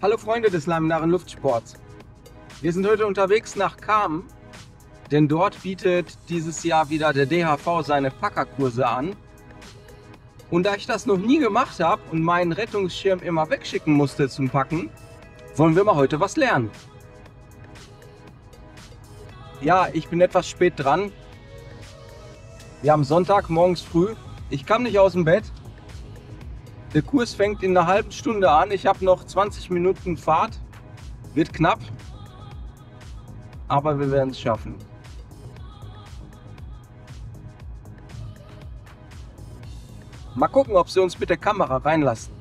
Hallo Freunde des laminaren Luftsports. Wir sind heute unterwegs nach Kamen, denn dort bietet dieses Jahr wieder der DHV seine Packerkurse an. Und da ich das noch nie gemacht habe und meinen Rettungsschirm immer wegschicken musste zum Packen, wollen wir mal heute was lernen. Ja, ich bin etwas spät dran. Wir haben Sonntag morgens früh. Ich kam nicht aus dem Bett. Der Kurs fängt in einer halben Stunde an. Ich habe noch 20 Minuten Fahrt. Wird knapp. Aber wir werden es schaffen. Mal gucken, ob sie uns mit der Kamera reinlassen.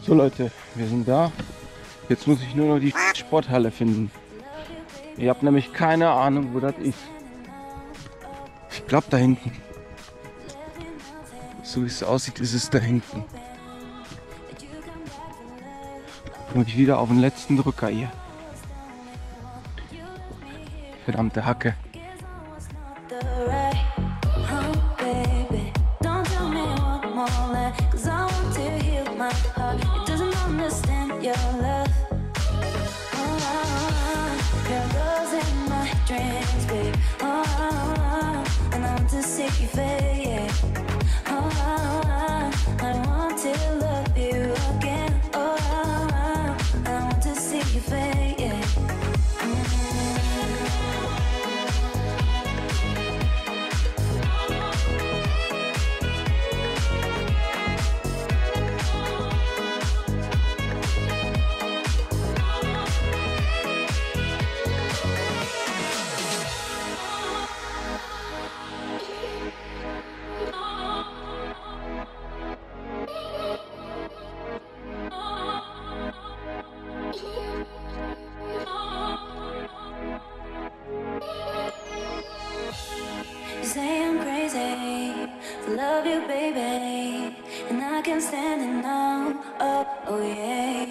So Leute, wir sind da. Jetzt muss ich nur noch die Sporthalle finden. Ihr habt nämlich keine Ahnung, wo das ist. Ich glaube da hinten. So wie es aussieht, ist es da hinten. Und ich wieder auf den letzten Drücker hier. Verdammte Hacke. strings, babe. Oh, oh, oh, and I'm to see your face. And I can't stand it now. Oh, oh yeah.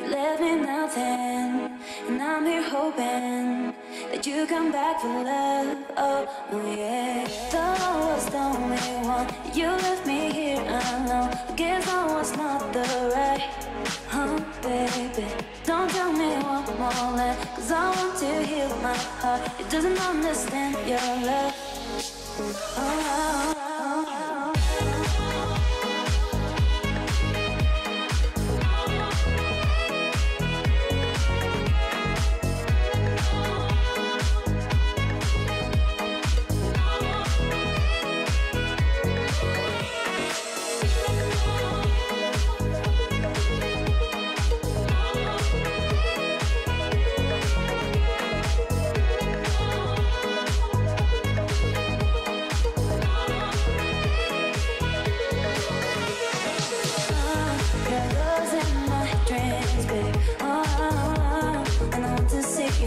You left me nothing, and I'm here hoping that you come back for love. Oh, oh yeah. Thought I was the only one. You left me here alone. I guess I was not the right. Oh, baby. Don't tell me one more lie, cause I want to heal my heart. It doesn't understand your love. Ich glaube, ich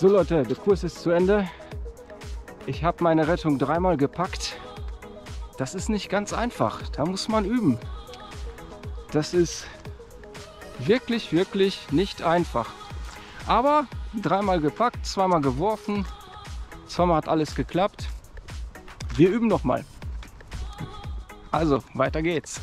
So Leute, der Kurs ist zu Ende. Ich habe meine Rettung dreimal gepackt. Das ist nicht ganz einfach. Da muss man üben. Das ist wirklich, wirklich nicht einfach. Aber dreimal gepackt, zweimal geworfen, zweimal hat alles geklappt. Wir üben noch mal. Also, weiter geht's.